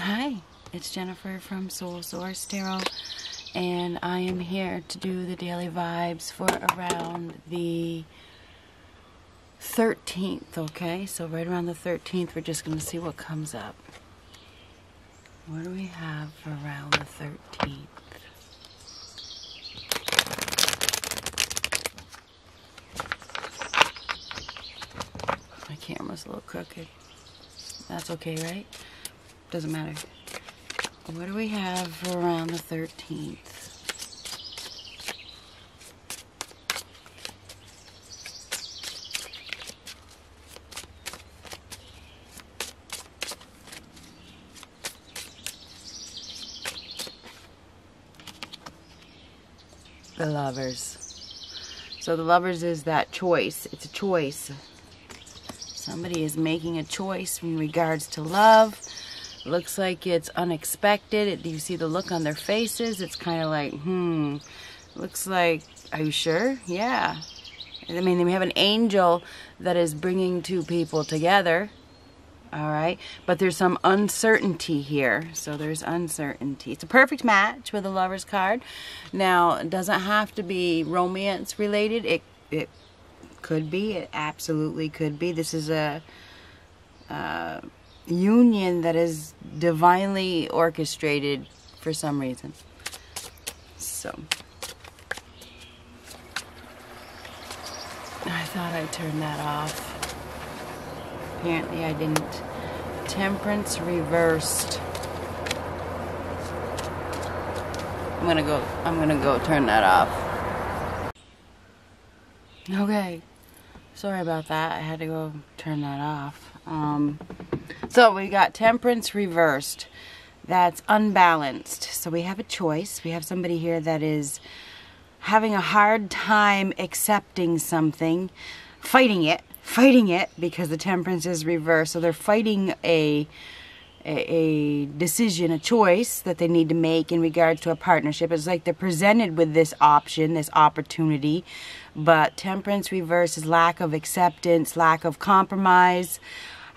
Hi, it's Jennifer from Soul Source Tarot, and I am here to do the daily vibes for around the 13th, okay? So right around the 13th, we're just going to see what comes up. What do we have for around the 13th? My camera's a little crooked. That's okay, right? Doesn't matter. What do we have for around the 13th? The lovers. So the lovers is that choice. It's a choice. Somebody is making a choice in regards to love looks like it's unexpected. Do you see the look on their faces? It's kind of like, hmm, looks like, are you sure? Yeah. I mean, we have an angel that is bringing two people together. All right. But there's some uncertainty here. So there's uncertainty. It's a perfect match with a lover's card. Now, it doesn't have to be romance related. It, it could be. It absolutely could be. This is a, uh, union that is divinely orchestrated for some reason. So, I thought I'd turn that off. Apparently I didn't. Temperance reversed. I'm gonna go, I'm gonna go turn that off. Okay. Sorry about that. I had to go turn that off. Um, so we got temperance reversed. That's unbalanced. So we have a choice. We have somebody here that is having a hard time accepting something, fighting it, fighting it because the temperance is reversed. So they're fighting a, a, decision, a choice that they need to make in regards to a partnership. It's like they're presented with this option, this opportunity, but temperance reverse is lack of acceptance, lack of compromise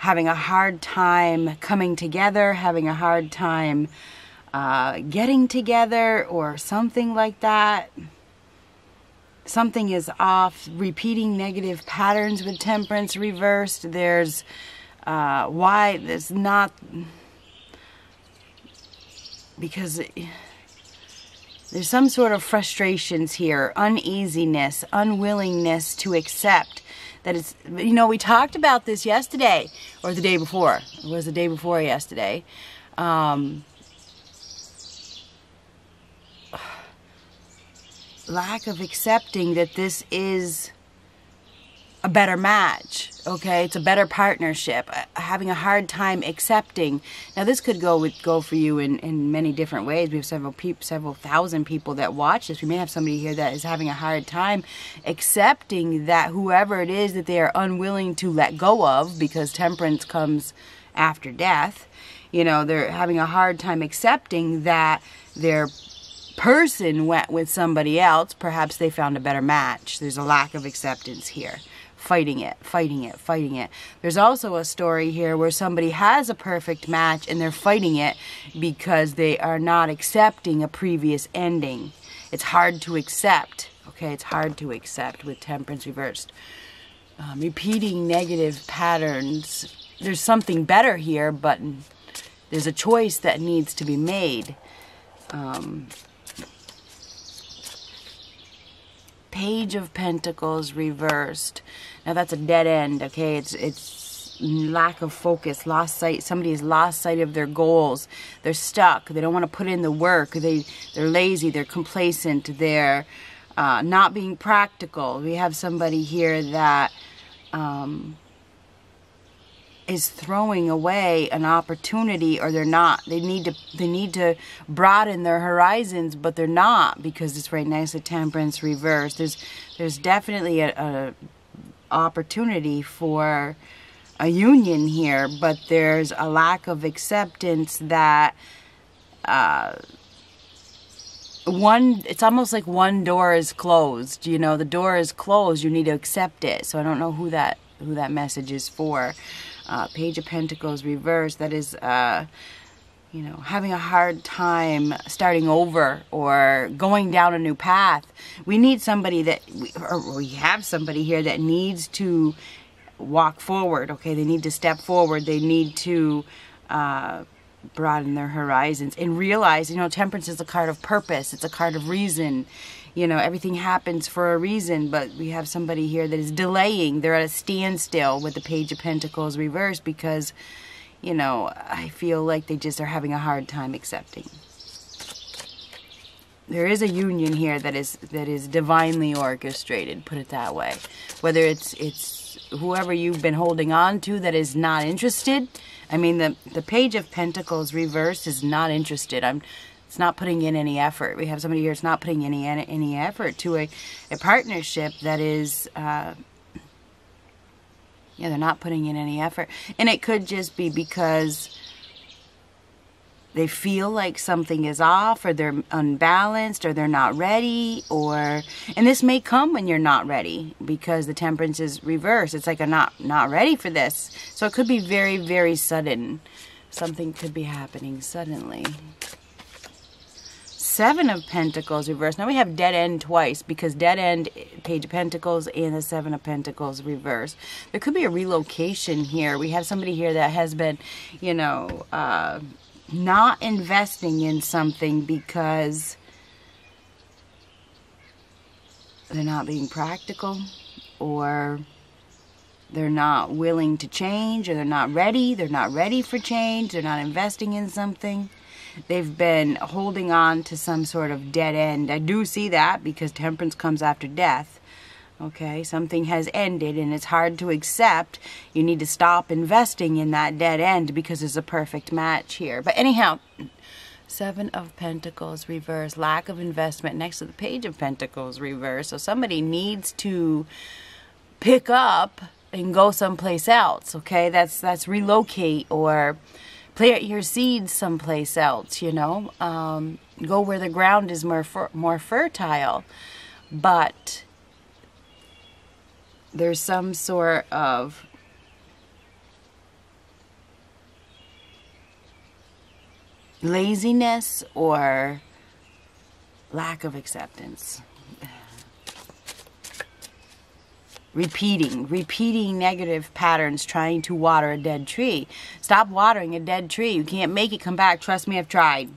having a hard time coming together, having a hard time uh, getting together, or something like that. Something is off, repeating negative patterns with temperance reversed. There's uh, why there's not because there's some sort of frustrations here, uneasiness, unwillingness to accept that it's, you know, we talked about this yesterday or the day before. It was the day before yesterday. Um, lack of accepting that this is a better match okay? It's a better partnership uh, having a hard time accepting. Now this could go with go for you in in many different ways. We have several people several thousand people that watch this. We may have somebody here that is having a hard time accepting that whoever it is that they are unwilling to let go of because temperance comes after death you know they're having a hard time accepting that their person went with somebody else. Perhaps they found a better match. There's a lack of acceptance here fighting it, fighting it, fighting it. There's also a story here where somebody has a perfect match and they're fighting it because they are not accepting a previous ending. It's hard to accept. Okay, it's hard to accept with temperance reversed. Um, repeating negative patterns. There's something better here, but there's a choice that needs to be made. Um, Page of Pentacles reversed. Now that's a dead end, okay? It's it's lack of focus, lost sight. Somebody has lost sight of their goals. They're stuck. They don't want to put in the work. They they're lazy. They're complacent. They're uh, not being practical. We have somebody here that um, is throwing away an opportunity or they're not. They need to they need to broaden their horizons but they're not because it's right next to temperance reverse. There's there's definitely a, a opportunity for a union here but there's a lack of acceptance that uh, one it's almost like one door is closed you know? The door is closed you need to accept it. So i don't know who that who that message is for uh, Page of Pentacles reversed. That is uh, you know, having a hard time starting over or going down a new path. We need somebody that, or we have somebody here that needs to walk forward, okay? They need to step forward. They need to uh, broaden their horizons and realize, you know, temperance is a card of purpose, it's a card of reason. You know, everything happens for a reason, but we have somebody here that is delaying. They're at a standstill with the Page of Pentacles reversed because you know, I feel like they just are having a hard time accepting. There is a union here that is that is divinely orchestrated, put it that way. Whether it's it's whoever you've been holding on to that is not interested. I mean the the page of pentacles reversed is not interested. I'm it's not putting in any effort. We have somebody here that's not putting any any effort to a, a partnership that is uh, yeah, they're not putting in any effort. And it could just be because they feel like something is off or they're unbalanced or they're not ready or and this may come when you're not ready because the temperance is reversed it's like i'm not not ready for this so it could be very very sudden something could be happening suddenly Seven of Pentacles reversed. Now we have dead end twice because dead end, Page of Pentacles, and the Seven of Pentacles reversed. There could be a relocation here. We have somebody here that has been, you know, uh, not investing in something because they're not being practical or they're not willing to change or they're not ready. They're not ready for change. They're not investing in something they've been holding on to some sort of dead end. I do see that because temperance comes after death. Okay, something has ended and it's hard to accept. You need to stop investing in that dead end because it's a perfect match here. But anyhow, Seven of Pentacles reverse, lack of investment next to the Page of Pentacles reverse. So somebody needs to pick up and go someplace else. Okay, that's that's relocate or plant your seeds someplace else, you know. Um, go where the ground is more more fertile. But there's some sort of laziness or lack of acceptance repeating, repeating negative patterns, trying to water a dead tree. Stop watering a dead tree. You can't make it come back. Trust me, I've tried.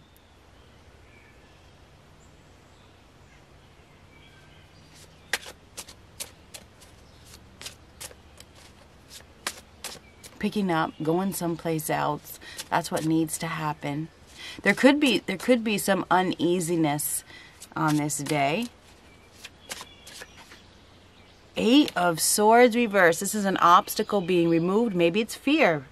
Picking up, going someplace else. That's what needs to happen. There could be there could be some uneasiness on this day. Eight of Swords reversed. This is an obstacle being removed. Maybe it's fear.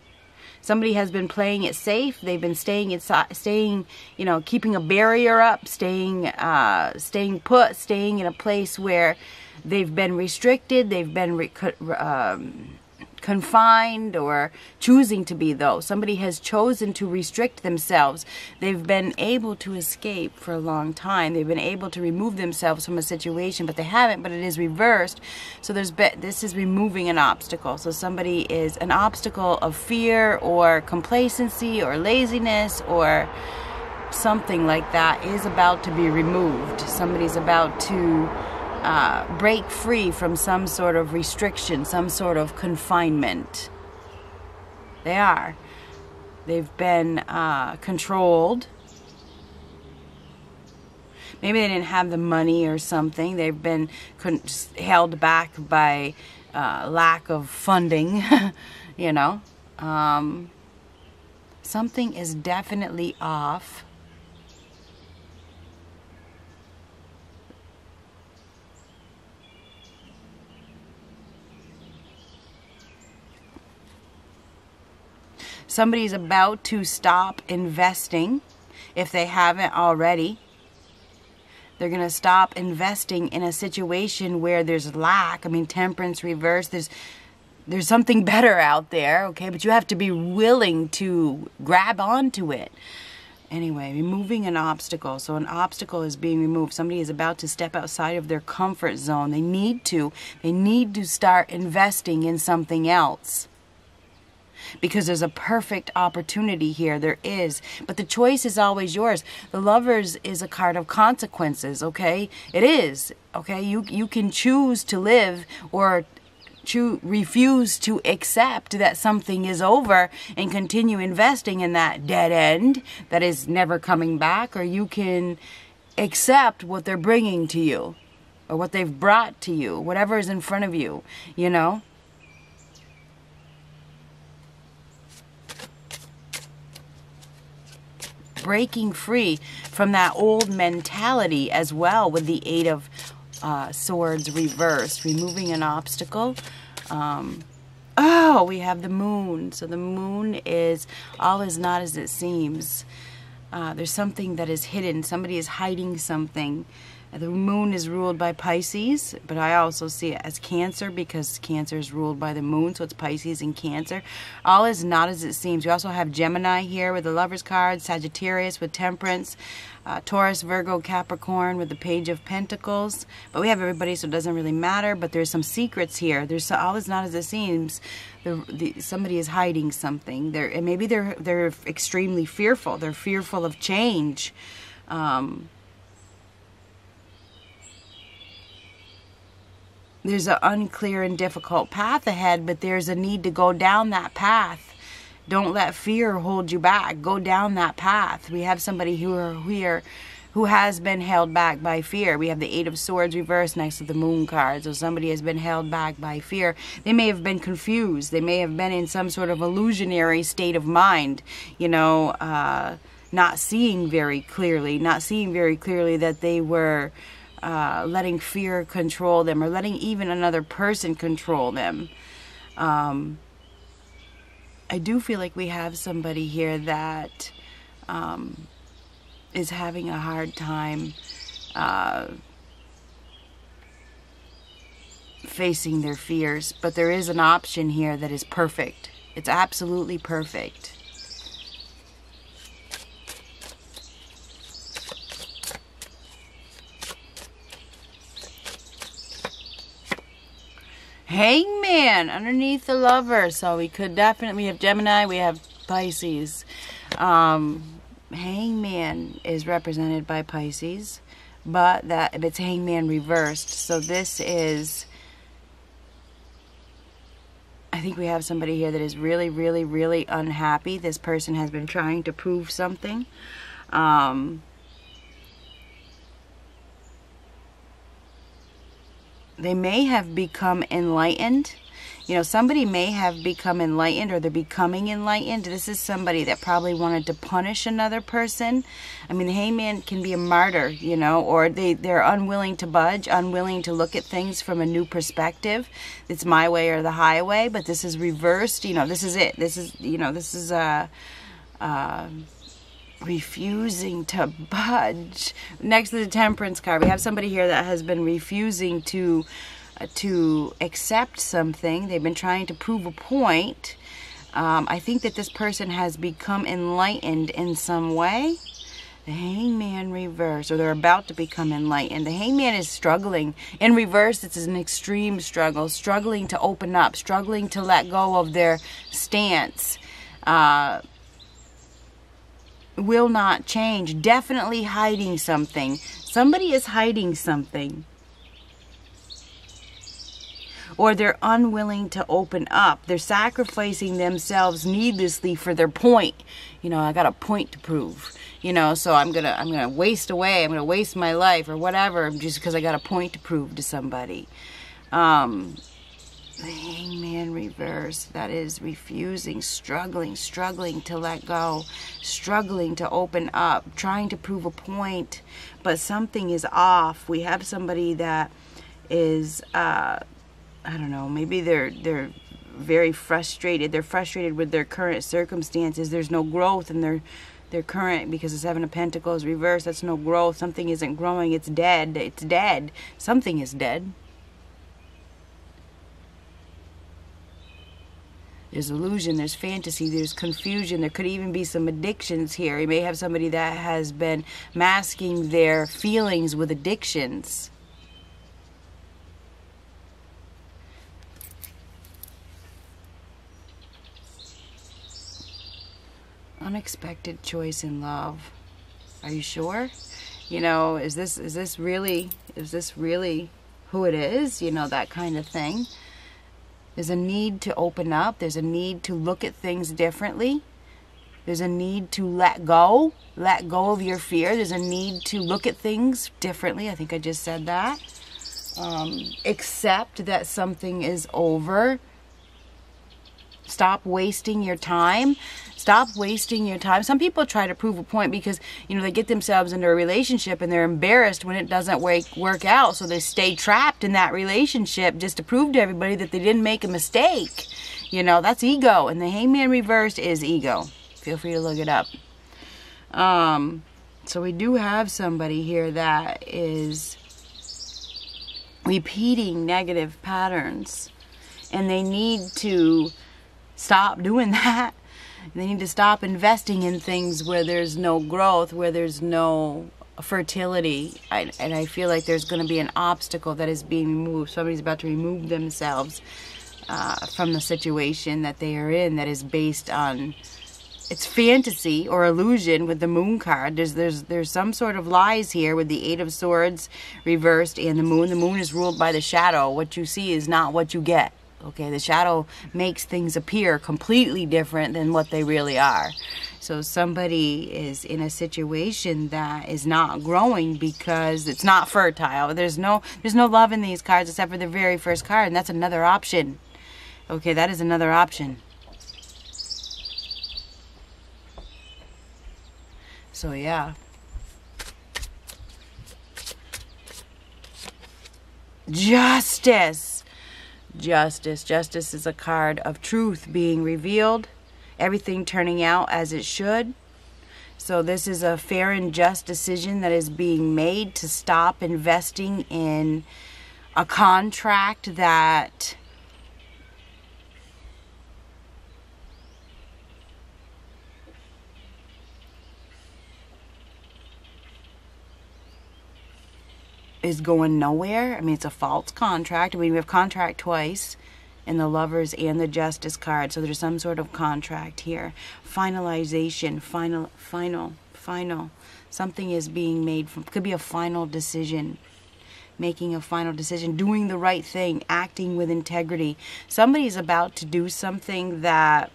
Somebody has been playing it safe. They've been staying inside, staying, you know, keeping a barrier up, staying, uh, staying put, staying in a place where they've been restricted. They've been um, confined or choosing to be though. Somebody has chosen to restrict themselves. They've been able to escape for a long time. They've been able to remove themselves from a situation, but they haven't, but it is reversed. So there's this is removing an obstacle. So somebody is an obstacle of fear or complacency or laziness or something like that is about to be removed. Somebody's about to uh, break free from some sort of restriction, some sort of confinement. They are. They've been uh, controlled. Maybe they didn't have the money or something. They've been held back by uh, lack of funding, you know. Um, something is definitely off somebody's about to stop investing if they haven't already. They're going to stop investing in a situation where there's lack. I mean, temperance reverse. There's there's something better out there, okay? But you have to be willing to grab onto it. Anyway, removing an obstacle. So an obstacle is being removed. Somebody is about to step outside of their comfort zone. They need to. They need to start investing in something else. Because there's a perfect opportunity here. There is. But the choice is always yours. The lovers is a card of consequences, okay? It is. Okay? You you can choose to live or to refuse to accept that something is over and continue investing in that dead end that is never coming back, or you can accept what they're bringing to you or what they've brought to you, whatever is in front of you, you know? Breaking free from that old mentality as well with the Eight of uh, swords reversed, removing an obstacle. Um, oh, we have the moon. So the moon is all is not as it seems. Uh, there's something that is hidden. Somebody is hiding something. The moon is ruled by Pisces, but I also see it as Cancer because Cancer is ruled by the moon, so it's Pisces and Cancer. All is not as it seems. We also have Gemini here with the Lover's card, Sagittarius with Temperance, uh, Taurus, Virgo, Capricorn with the Page of Pentacles. But we have everybody, so it doesn't really matter. But there's some secrets here. There's all is not as it seems. The, the, somebody is hiding something. They're, and maybe they're they're extremely fearful. They're fearful of change. Um, there's an unclear and difficult path ahead, but there's a need to go down that path. Don't let fear hold you back. Go down that path. We have somebody who are here who has been held back by fear. We have the Eight of Swords reversed next to the Moon card. So somebody has been held back by fear. They may have been confused. They may have been in some sort of illusionary state of mind, you know, uh, not seeing very clearly, not seeing very clearly that they were uh, letting fear control them or letting even another person control them. Um, I do feel like we have somebody here that um, is having a hard time uh, facing their fears, but there is an option here that is perfect. It's absolutely perfect. Hangman underneath the lover. So we could definitely, we have Gemini, we have Pisces. Um, hangman is represented by Pisces, but that it's hangman reversed. So this is, I think we have somebody here that is really, really, really unhappy. This person has been trying to prove something. Um, they may have become enlightened. You know, somebody may have become enlightened or they're becoming enlightened. This is somebody that probably wanted to punish another person. I mean, the hangman can be a martyr, you know, or they, they're unwilling to budge, unwilling to look at things from a new perspective. It's my way or the highway, but this is reversed. You know, this is it. This is, you know, this is a. Uh, uh, refusing to budge. Next to the temperance card, we have somebody here that has been refusing to uh, to accept something. They've been trying to prove a point. Um, I think that this person has become enlightened in some way. The hangman reverse, or they're about to become enlightened. The hangman is struggling. In reverse, it's an extreme struggle, struggling to open up, struggling to let go of their stance. Uh, will not change. Definitely hiding something. Somebody is hiding something. Or they're unwilling to open up. They're sacrificing themselves needlessly for their point. You know, I got a point to prove. You know, so I'm gonna I'm gonna waste away. I'm gonna waste my life or whatever just because I got a point to prove to somebody. Um, the hangman reverse. That is refusing struggling struggling to let go struggling to open up trying to prove a point. But something is off. We have somebody that is uh i don't know maybe they're they're very frustrated. They're frustrated with their current circumstances. There's no growth in their their current because the seven of pentacles reverse. That's no growth. Something isn't growing. It's dead. It's dead. Something is dead There's illusion, there's fantasy, there's confusion. There could even be some addictions here. You may have somebody that has been masking their feelings with addictions. unexpected choice in love. Are you sure? You know, is this is this really is this really who it is? You know, that kind of thing. There's a need to open up. There's a need to look at things differently. There's a need to let go, let go of your fear. There's a need to look at things differently. I think I just said that. Um, accept that something is over Stop wasting your time. Stop wasting your time. Some people try to prove a point because, you know, they get themselves into a relationship and they're embarrassed when it doesn't work, work out. So they stay trapped in that relationship just to prove to everybody that they didn't make a mistake. You know, that's ego. And the hangman reversed is ego. Feel free to look it up. Um, so we do have somebody here that is repeating negative patterns and they need to stop doing that. They need to stop investing in things where there's no growth, where there's no fertility. I, and I feel like there's going to be an obstacle that is being removed. Somebody's about to remove themselves uh, from the situation that they are in that is based on it's fantasy or illusion with the moon card. There's there's there's some sort of lies here with the eight of swords reversed and the moon. The moon is ruled by the shadow. What you see is not what you get. Okay, the shadow makes things appear completely different than what they really are. So somebody is in a situation that is not growing because it's not fertile. There's no there's no love in these cards except for the very first card, and that's another option. Okay, that is another option. So yeah. Justice justice. Justice is a card of truth being revealed, everything turning out as it should. So, this is a fair and just decision that is being made to stop investing in a contract that is going nowhere. I mean, it's a false contract. I mean, we have contract twice in the lovers and the justice card. So there's some sort of contract here. Finalization, final, final, final. Something is being made from, could be a final decision. Making a final decision, doing the right thing, acting with integrity. Somebody is about to do something that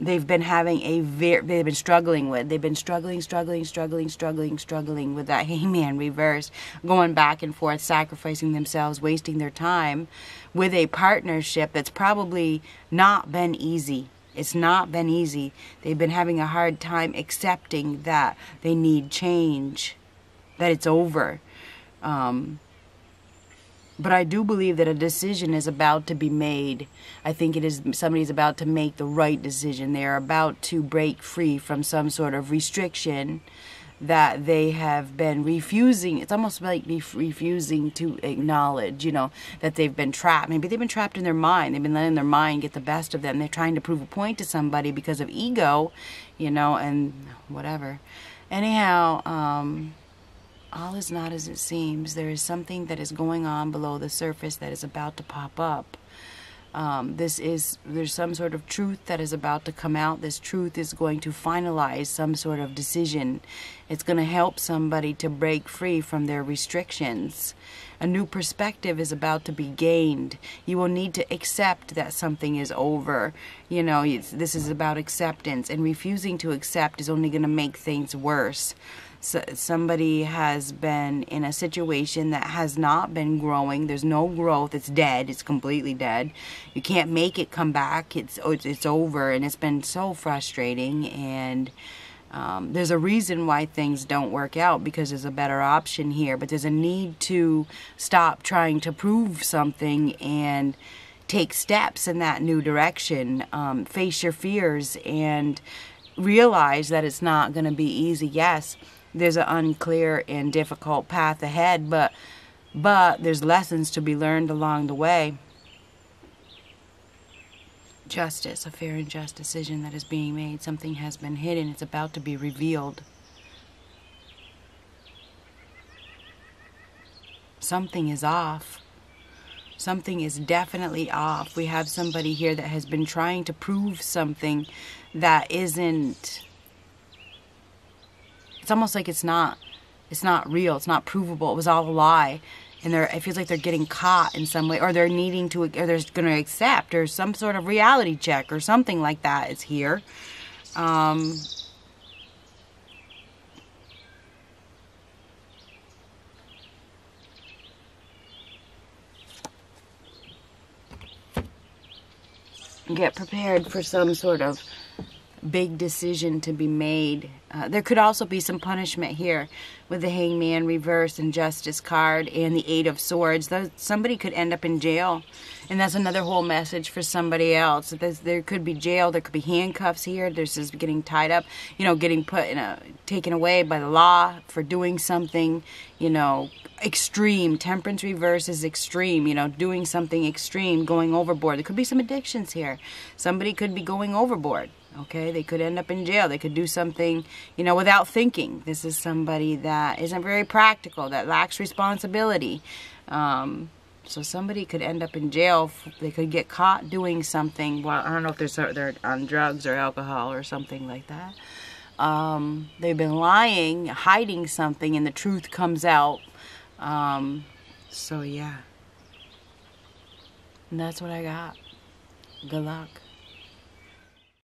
they've been having a very they've been struggling with they've been struggling struggling struggling struggling struggling with that hangman reverse going back and forth sacrificing themselves wasting their time with a partnership that's probably not been easy. It's not been easy. They've been having a hard time accepting that they need change that it's over. Um, but I do believe that a decision is about to be made. I think it is somebody's about to make the right decision. They are about to break free from some sort of restriction that they have been refusing. It's almost like refusing to acknowledge, you know, that they've been trapped. Maybe they've been trapped in their mind. They've been letting their mind get the best of them. They're trying to prove a point to somebody because of ego, you know, and whatever. Anyhow, um, all is not as it seems. There is something that is going on below the surface that is about to pop up. Um, this is there's some sort of truth that is about to come out. This truth is going to finalize some sort of decision. It's going to help somebody to break free from their restrictions. A new perspective is about to be gained. You will need to accept that something is over. You know, this is about acceptance, and refusing to accept is only going to make things worse so somebody has been in a situation that has not been growing. There's no growth. It's dead. It's completely dead. You can't make it come back. It's it's, it's over. And it's been so frustrating. And um, there's a reason why things don't work out because there's a better option here. But there's a need to stop trying to prove something and take steps in that new direction. Um, face your fears and realize that it's not going to be easy. Yes there's an unclear and difficult path ahead, but but there's lessons to be learned along the way. Justice, a fair and just decision that is being made. Something has been hidden. It's about to be revealed. Something is off. Something is definitely off. We have somebody here that has been trying to prove something that isn't it's almost like it's not it's not real it's not provable it was all a lie. And they're it feels like they're getting caught in some way or they're needing to or they're going to accept or some sort of reality check or something like that is here. Um get prepared for some sort of big decision to be made. Uh, there could also be some punishment here with the hangman reverse and justice card and the eight of swords. somebody could end up in jail. And that's another whole message for somebody else. There's, there could be jail. There could be handcuffs here. There's just getting tied up, you know, getting put in a, taken away by the law for doing something, you know, extreme. Temperance reverse is extreme, you know, doing something extreme, going overboard. There could be some addictions here. Somebody could be going overboard okay? They could end up in jail. They could do something you know without thinking. This is somebody that isn't very practical that lacks responsibility. Um, so somebody could end up in jail. They could get caught doing something. Well i don't know if they're, they're on drugs or alcohol or something like that. Um, they've been lying hiding something and the truth comes out. Um, so yeah. And that's what i got. Good luck